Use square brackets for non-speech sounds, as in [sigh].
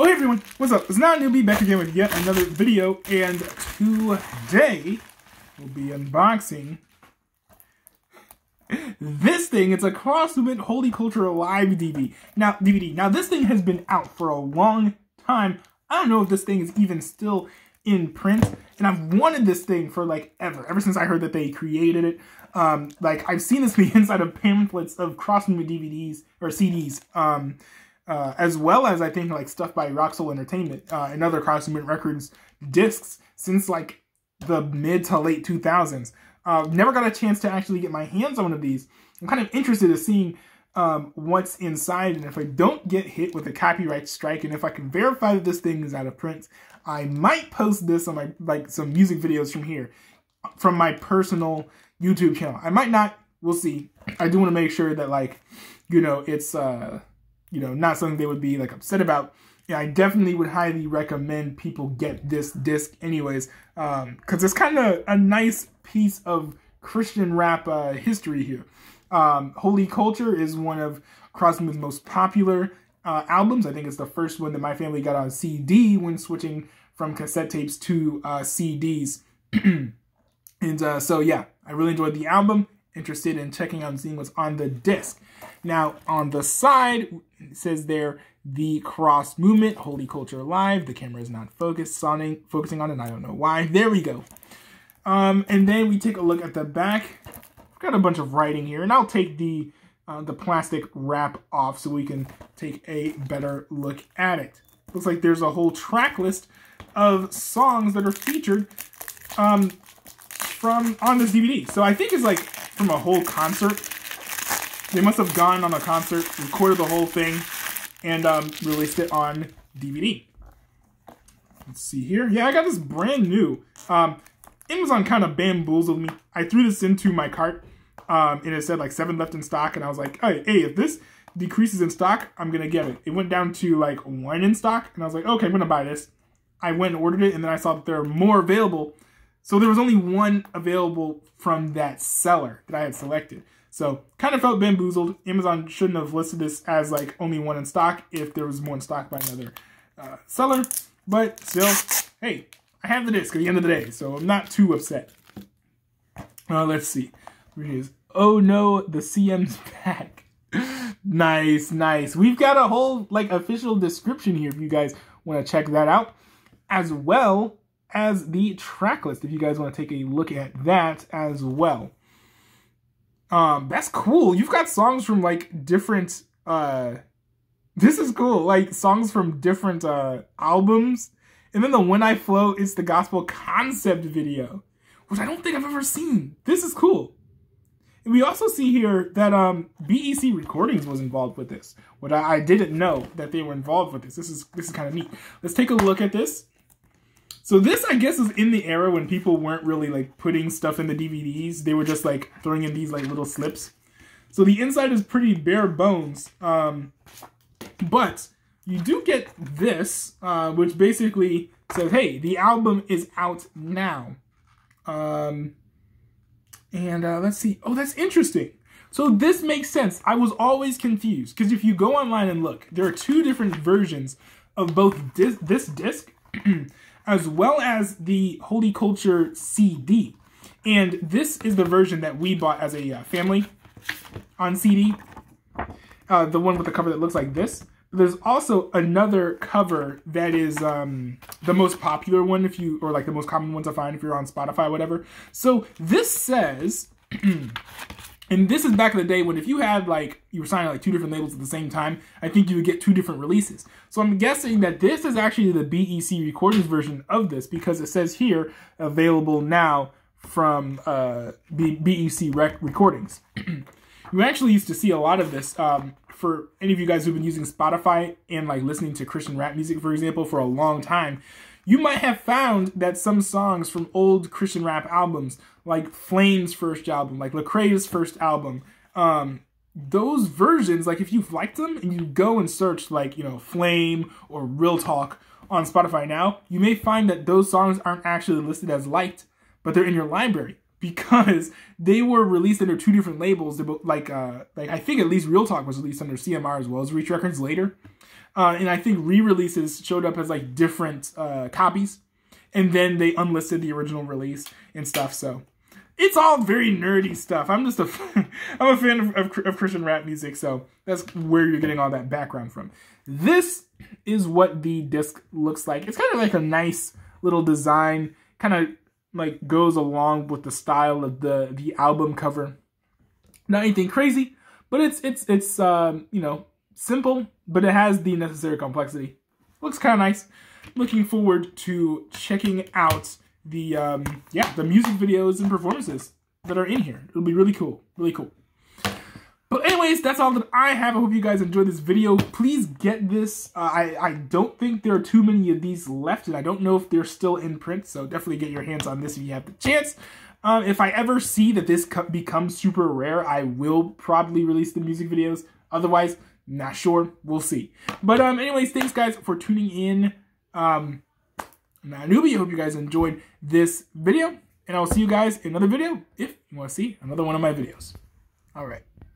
Oh hey everyone, what's up? It's not newbie back again with yet another video, and today we'll be unboxing this thing. It's a Cross Movement Holy Culture Alive DVD. Now DVD. Now this thing has been out for a long time. I don't know if this thing is even still in print, and I've wanted this thing for like ever, ever since I heard that they created it. Um, like I've seen this [laughs] be inside of pamphlets of Cross Movement DVDs or CDs. Um, uh, as well as I think like stuff by Rock Soul Entertainment uh, and other Cross Movement Records discs since like the mid to late 2000s. Uh, never got a chance to actually get my hands on one of these. I'm kind of interested in seeing um, what's inside, and if I don't get hit with a copyright strike, and if I can verify that this thing is out of print, I might post this on my like some music videos from here, from my personal YouTube channel. I might not. We'll see. I do want to make sure that like, you know, it's uh you know, not something they would be like upset about. Yeah, I definitely would highly recommend people get this disc anyways, because um, it's kind of a nice piece of Christian rap uh, history here. Um, Holy Culture is one of Crossman's most popular uh, albums. I think it's the first one that my family got on CD when switching from cassette tapes to uh, CDs. [clears throat] and uh, so, yeah, I really enjoyed the album. Interested in checking out and seeing what's on the disc. Now, on the side, it says there, the Cross Movement, Holy Culture Live. The camera is not focused on focusing on it. I don't know why. There we go. Um, and then we take a look at the back. I've got a bunch of writing here, and I'll take the uh, the plastic wrap off so we can take a better look at it. Looks like there's a whole track list of songs that are featured um, from on this DVD. So I think it's like from a whole concert they must have gone on a concert, recorded the whole thing, and um, released it on DVD. Let's see here. Yeah, I got this brand new. Um, Amazon kind of bamboozled me. I threw this into my cart, um, and it said like seven left in stock, and I was like, hey, hey, if this decreases in stock, I'm gonna get it. It went down to like one in stock, and I was like, okay, I'm gonna buy this. I went and ordered it, and then I saw that there are more available. So there was only one available from that seller that I had selected. So kind of felt bamboozled. Amazon shouldn't have listed this as like only one in stock if there was more in stock by another uh, seller. But still, hey, I have the disc at the end of the day, so I'm not too upset. Uh, let's see. Here it is. Oh no, the CM's [laughs] back. nice, nice. We've got a whole like official description here if you guys want to check that out, as well as the track list if you guys want to take a look at that as well. Um, that's cool. You've got songs from like different uh [laughs] this is cool. Like songs from different uh albums. And then the When I Flow is the gospel concept video, which I don't think I've ever seen. This is cool. And we also see here that um BEC Recordings was involved with this. What I, I didn't know that they were involved with this. This is this is kind of neat. Let's take a look at this. So this, I guess, is in the era when people weren't really like putting stuff in the DVDs. They were just like throwing in these like little slips. So the inside is pretty bare bones. Um, but you do get this, uh, which basically says, hey, the album is out now. Um, and uh, let's see. Oh, that's interesting. So this makes sense. I was always confused because if you go online and look, there are two different versions of both dis this disc [clears throat] as well as the Holy Culture CD. And this is the version that we bought as a uh, family on CD. Uh, the one with the cover that looks like this. There's also another cover that is um, the most popular one if you, or like the most common one to find if you're on Spotify, whatever. So this says, [clears throat] And this is back in the day when if you had like you were signing like two different labels at the same time, I think you would get two different releases. So I'm guessing that this is actually the BEC recordings version of this because it says here available now from uh, BEC rec recordings. [clears throat] you actually used to see a lot of this um, for any of you guys who've been using Spotify and like listening to Christian rap music, for example, for a long time you might have found that some songs from old Christian rap albums, like Flame's first album, like Lecrae's first album, um, those versions, like if you've liked them and you go and search like, you know, Flame or Real Talk on Spotify now, you may find that those songs aren't actually listed as liked, but they're in your library. [laughs] because they were released under two different labels. Like, uh, like I think at least Real Talk was released under CMR as well as Reach Records later, uh, and I think re-releases showed up as like different uh, copies, and then they unlisted the original release and stuff. So it's all very nerdy stuff. I'm just a [laughs] I'm a fan of, of, of Christian rap music, so that's where you're getting all that background from. This is what the disc looks like. It's kind of like a nice little design, kind of like goes along with the style of the the album cover. Not anything crazy, but it's it's it's um, you know simple, but it has the necessary complexity. Looks kind of nice. Looking forward to checking out the um, yeah the music videos and performances that are in here. It'll be really cool, really cool. But anyways, that's all that I have. I hope you guys enjoyed this video. Please get this. Uh, I, I don't think there are too many of these left, and I don't know if they're still in print, so definitely get your hands on this if you have the chance. Um, if I ever see that this becomes super rare, I will probably release the music videos. Otherwise, not sure. We'll see. But um, anyways, thanks guys for tuning in. Um, now, newbie, I hope you guys enjoyed this video, and I will see you guys in another video if you want to see another one of my videos. All right.